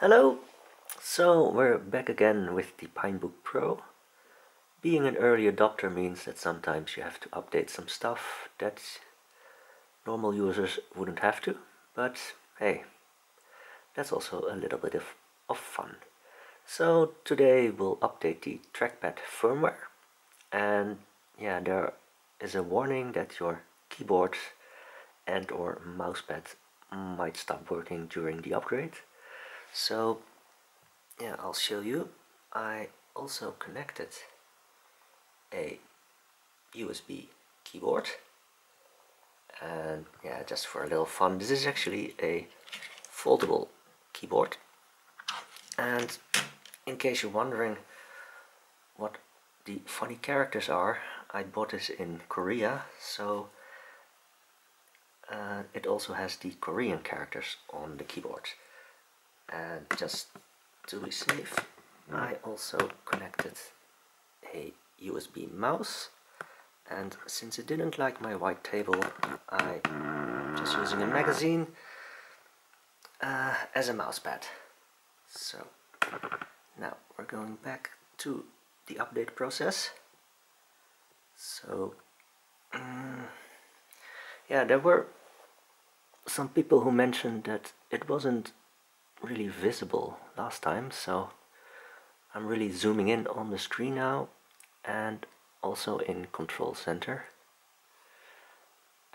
Hello! So we're back again with the Pinebook Pro. Being an early adopter means that sometimes you have to update some stuff that normal users wouldn't have to, but hey, that's also a little bit of, of fun. So today we'll update the trackpad firmware and yeah, there is a warning that your keyboard and or mousepad might stop working during the upgrade. So yeah, I'll show you. I also connected a USB keyboard and yeah, just for a little fun, this is actually a foldable keyboard and in case you're wondering what the funny characters are, I bought this in Korea, so uh, it also has the Korean characters on the keyboard. And just to be safe, I also connected a USB mouse and since it didn't like my white table, I just using a magazine uh, as a mousepad. So now we're going back to the update process. So um, yeah, there were some people who mentioned that it wasn't really visible last time, so I'm really zooming in on the screen now and also in control center.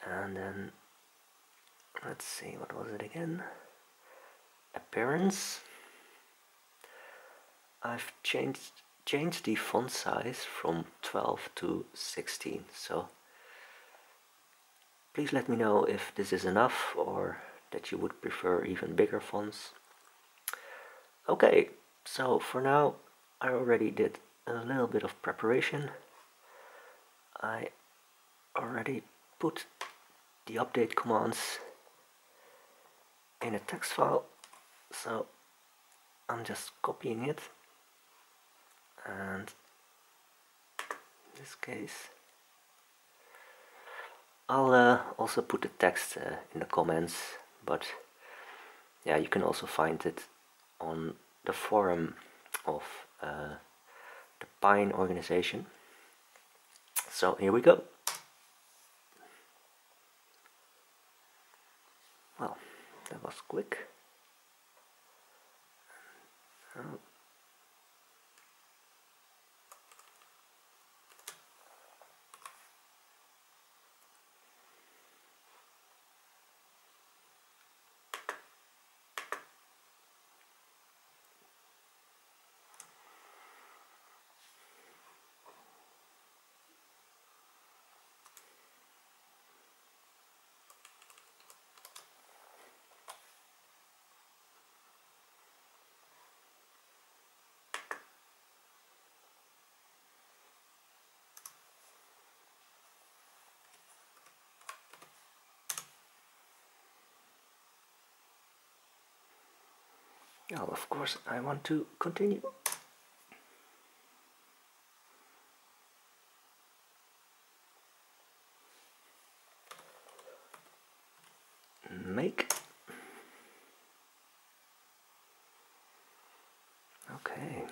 And then let's see, what was it again? Appearance. I've changed changed the font size from 12 to 16 so please let me know if this is enough or that you would prefer even bigger fonts okay so for now I already did a little bit of preparation. I already put the update commands in a text file so I'm just copying it. And in this case I'll uh, also put the text uh, in the comments but yeah you can also find it on the forum of uh, the Pine organization. So here we go. Well that was quick. Oh. Now, of course, I want to continue. Make. Okay.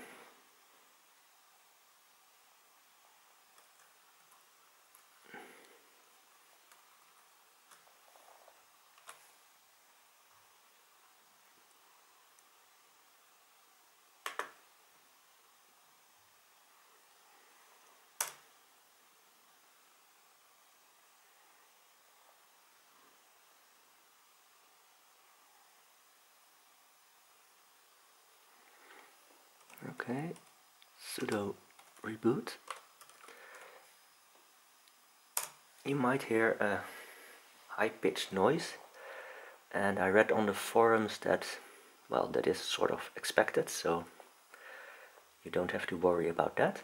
Okay, sudo reboot. You might hear a high-pitched noise and I read on the forums that, well, that is sort of expected, so you don't have to worry about that.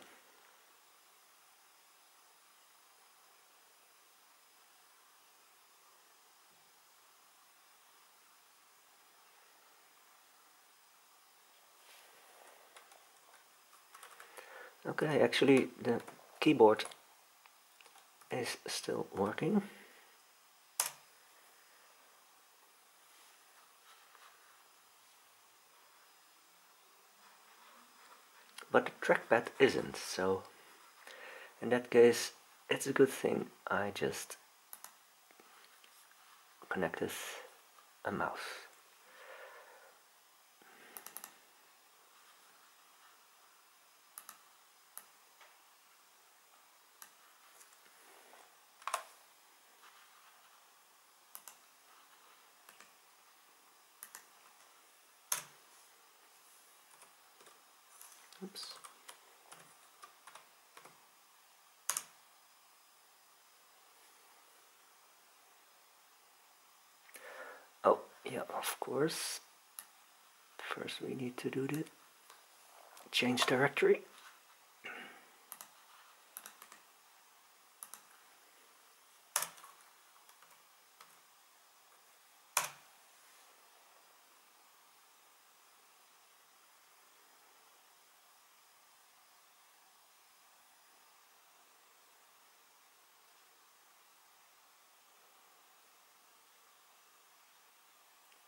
Okay, actually the keyboard is still working. But the trackpad isn't, so in that case it's a good thing I just connected a mouse. Oops. Oh, yeah, of course. First we need to do the change directory.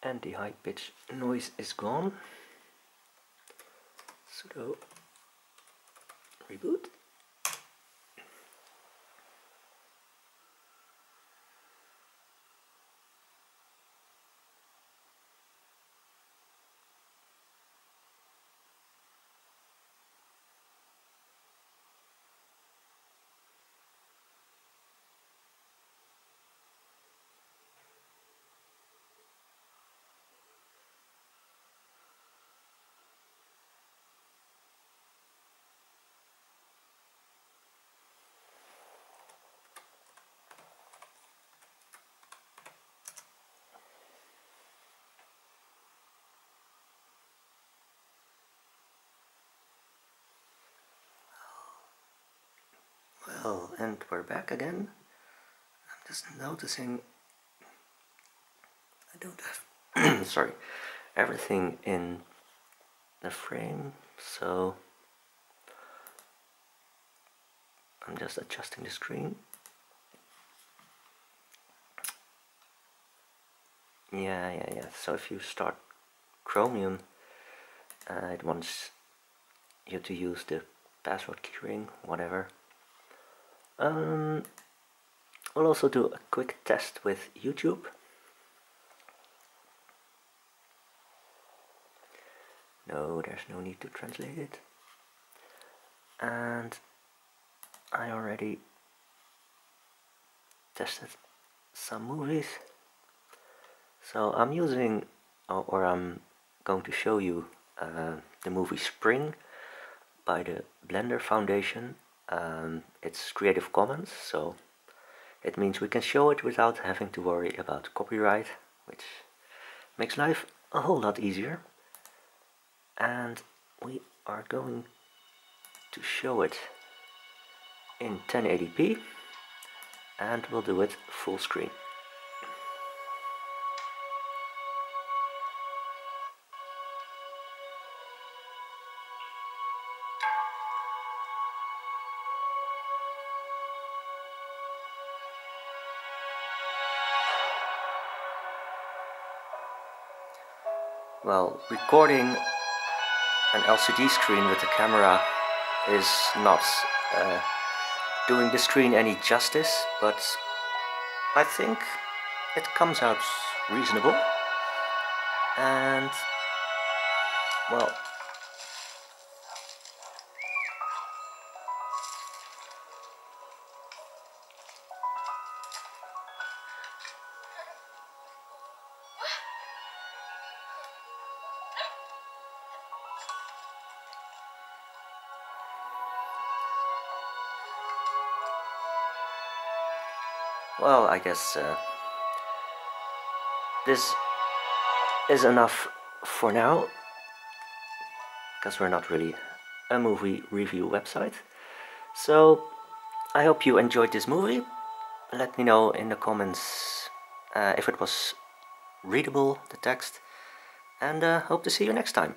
And the high pitch noise is gone. Sudo reboot Well, and we're back again. I'm just noticing I don't have, sorry, everything in the frame, so I'm just adjusting the screen. Yeah, yeah, yeah. So if you start Chromium, uh, it wants you to use the password keyring, whatever. Um, we'll also do a quick test with YouTube. No, there's no need to translate it. And I already tested some movies. So I'm using, or I'm going to show you uh, the movie Spring by the Blender Foundation um, it's Creative Commons, so it means we can show it without having to worry about copyright, which makes life a whole lot easier. And we are going to show it in 1080p and we'll do it full screen. Well, recording an LCD screen with a camera is not uh, doing the screen any justice, but I think it comes out reasonable. And, well, Well, I guess uh, this is enough for now, because we're not really a movie review website. So, I hope you enjoyed this movie. Let me know in the comments uh, if it was readable, the text, and uh, hope to see you next time.